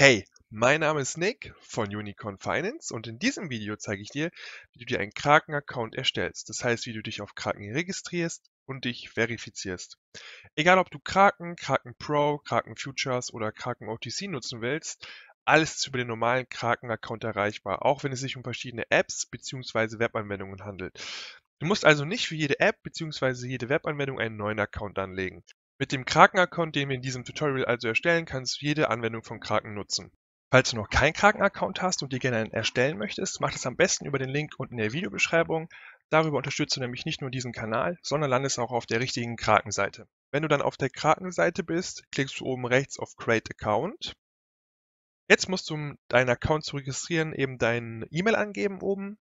Hey, mein Name ist Nick von Unicorn Finance und in diesem Video zeige ich dir, wie du dir einen Kraken-Account erstellst. Das heißt, wie du dich auf Kraken registrierst und dich verifizierst. Egal ob du Kraken, Kraken Pro, Kraken Futures oder Kraken OTC nutzen willst, alles ist über den normalen Kraken-Account erreichbar, auch wenn es sich um verschiedene Apps bzw. Webanwendungen handelt. Du musst also nicht für jede App bzw. jede Webanwendung einen neuen Account anlegen. Mit dem Kraken-Account, den wir in diesem Tutorial also erstellen, kannst du jede Anwendung von Kraken nutzen. Falls du noch keinen Kraken-Account hast und dir gerne einen erstellen möchtest, mach das am besten über den Link unten in der Videobeschreibung. Darüber unterstützt du nämlich nicht nur diesen Kanal, sondern landest auch auf der richtigen Kraken-Seite. Wenn du dann auf der Kraken-Seite bist, klickst du oben rechts auf Create Account. Jetzt musst du, um deinen Account zu registrieren, eben deine E-Mail angeben oben,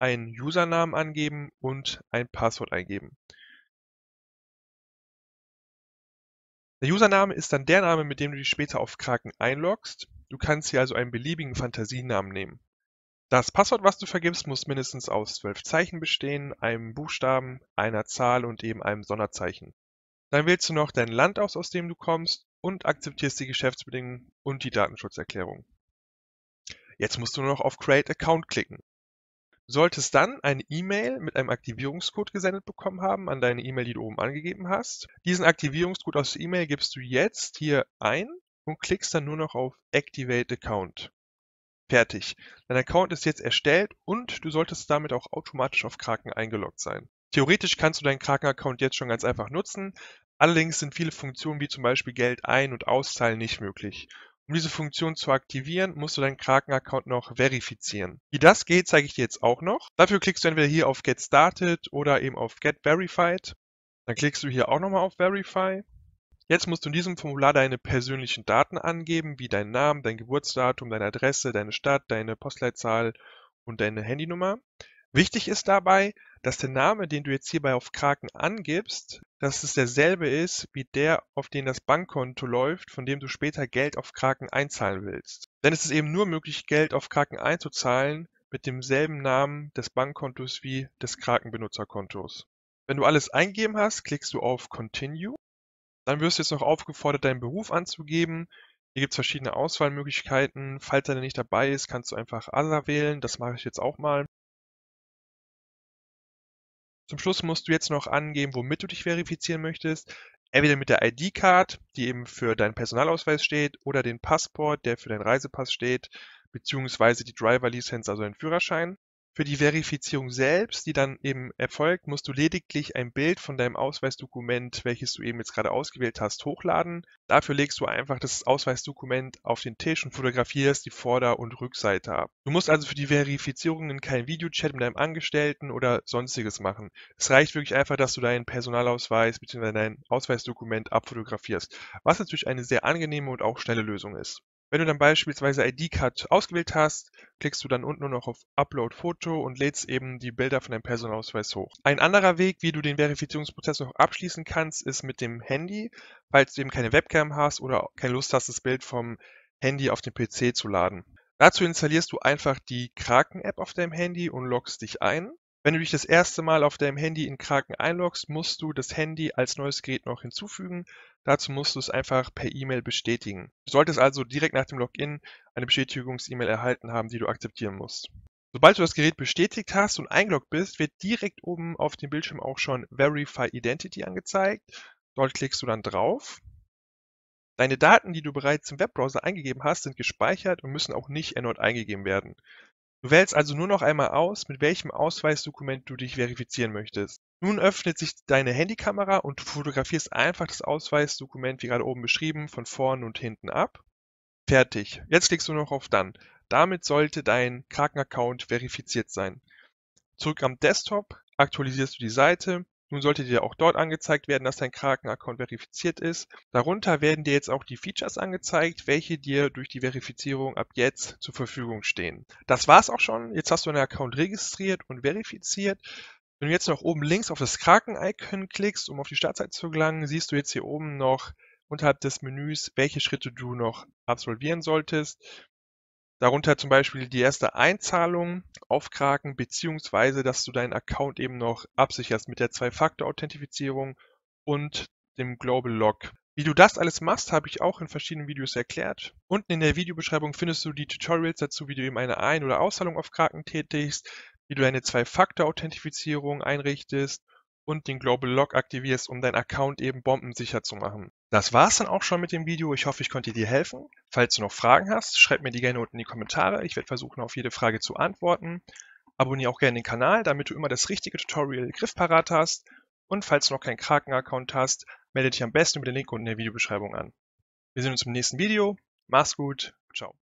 einen Usernamen angeben und ein Passwort eingeben. Der Username ist dann der Name, mit dem du dich später auf Kraken einloggst. Du kannst hier also einen beliebigen Fantasienamen nehmen. Das Passwort, was du vergibst, muss mindestens aus zwölf Zeichen bestehen, einem Buchstaben, einer Zahl und eben einem Sonderzeichen. Dann wählst du noch dein Land aus, aus dem du kommst und akzeptierst die Geschäftsbedingungen und die Datenschutzerklärung. Jetzt musst du nur noch auf Create Account klicken. Solltest dann eine E-Mail mit einem Aktivierungscode gesendet bekommen haben an deine E-Mail, die du oben angegeben hast. Diesen Aktivierungscode aus der E-Mail gibst du jetzt hier ein und klickst dann nur noch auf Activate Account. Fertig. Dein Account ist jetzt erstellt und du solltest damit auch automatisch auf Kraken eingeloggt sein. Theoretisch kannst du deinen Kraken-Account jetzt schon ganz einfach nutzen. Allerdings sind viele Funktionen wie zum Beispiel Geld ein- und auszahlen nicht möglich. Um diese Funktion zu aktivieren, musst du deinen Kraken-Account noch verifizieren. Wie das geht, zeige ich dir jetzt auch noch. Dafür klickst du entweder hier auf Get Started oder eben auf Get Verified. Dann klickst du hier auch nochmal auf Verify. Jetzt musst du in diesem Formular deine persönlichen Daten angeben, wie deinen Namen, dein Geburtsdatum, deine Adresse, deine Stadt, deine Postleitzahl und deine Handynummer. Wichtig ist dabei, dass der Name, den du jetzt hierbei auf Kraken angibst, dass es derselbe ist wie der, auf den das Bankkonto läuft, von dem du später Geld auf Kraken einzahlen willst. Denn es ist eben nur möglich, Geld auf Kraken einzuzahlen mit demselben Namen des Bankkontos wie des Kraken-Benutzerkontos. Wenn du alles eingegeben hast, klickst du auf Continue. Dann wirst du jetzt noch aufgefordert, deinen Beruf anzugeben. Hier gibt es verschiedene Auswahlmöglichkeiten. Falls er nicht dabei ist, kannst du einfach Other wählen. Das mache ich jetzt auch mal. Zum Schluss musst du jetzt noch angeben, womit du dich verifizieren möchtest. Entweder mit der ID-Card, die eben für deinen Personalausweis steht, oder den Passport, der für deinen Reisepass steht, beziehungsweise die Driver-License, also den Führerschein. Für die Verifizierung selbst, die dann eben erfolgt, musst du lediglich ein Bild von deinem Ausweisdokument, welches du eben jetzt gerade ausgewählt hast, hochladen. Dafür legst du einfach das Ausweisdokument auf den Tisch und fotografierst die Vorder- und Rückseite ab. Du musst also für die Verifizierungen kein Videochat mit deinem Angestellten oder sonstiges machen. Es reicht wirklich einfach, dass du deinen Personalausweis bzw. dein Ausweisdokument abfotografierst, was natürlich eine sehr angenehme und auch schnelle Lösung ist. Wenn du dann beispielsweise ID-Card ausgewählt hast, klickst du dann unten nur noch auf Upload Foto und lädst eben die Bilder von deinem Personalausweis hoch. Ein anderer Weg, wie du den Verifizierungsprozess noch abschließen kannst, ist mit dem Handy, falls du eben keine Webcam hast oder keine Lust hast, das Bild vom Handy auf den PC zu laden. Dazu installierst du einfach die Kraken-App auf deinem Handy und loggst dich ein. Wenn du dich das erste Mal auf deinem Handy in Kraken einloggst, musst du das Handy als neues Gerät noch hinzufügen. Dazu musst du es einfach per E-Mail bestätigen. Du solltest also direkt nach dem Login eine Bestätigungs-E-Mail erhalten haben, die du akzeptieren musst. Sobald du das Gerät bestätigt hast und eingeloggt bist, wird direkt oben auf dem Bildschirm auch schon Verify Identity angezeigt. Dort klickst du dann drauf. Deine Daten, die du bereits im Webbrowser eingegeben hast, sind gespeichert und müssen auch nicht erneut eingegeben werden. Du wählst also nur noch einmal aus, mit welchem Ausweisdokument du dich verifizieren möchtest. Nun öffnet sich deine Handykamera und du fotografierst einfach das Ausweisdokument, wie gerade oben beschrieben, von vorn und hinten ab. Fertig. Jetzt klickst du noch auf Dann. Damit sollte dein Kraken-Account verifiziert sein. Zurück am Desktop aktualisierst du die Seite nun sollte dir auch dort angezeigt werden, dass dein Kraken-Account verifiziert ist. Darunter werden dir jetzt auch die Features angezeigt, welche dir durch die Verifizierung ab jetzt zur Verfügung stehen. Das war's auch schon. Jetzt hast du deinen Account registriert und verifiziert. Wenn du jetzt noch oben links auf das Kraken-Icon klickst, um auf die Startseite zu gelangen, siehst du jetzt hier oben noch unterhalb des Menüs, welche Schritte du noch absolvieren solltest. Darunter zum Beispiel die erste Einzahlung auf Kraken, beziehungsweise dass du deinen Account eben noch absicherst mit der Zwei-Faktor-Authentifizierung und dem Global Lock. Wie du das alles machst, habe ich auch in verschiedenen Videos erklärt. Unten in der Videobeschreibung findest du die Tutorials dazu, wie du eben eine Ein- oder Auszahlung auf Kraken tätigst, wie du eine Zwei-Faktor-Authentifizierung einrichtest und den Global Lock aktivierst, um deinen Account eben bombensicher zu machen. Das war's dann auch schon mit dem Video. Ich hoffe, ich konnte dir helfen. Falls du noch Fragen hast, schreib mir die gerne unten in die Kommentare. Ich werde versuchen, auf jede Frage zu antworten. Abonniere auch gerne den Kanal, damit du immer das richtige Tutorial griffparat hast. Und falls du noch keinen Kraken-Account hast, melde dich am besten über den Link unten in der Videobeschreibung an. Wir sehen uns im nächsten Video. Mach's gut. Ciao.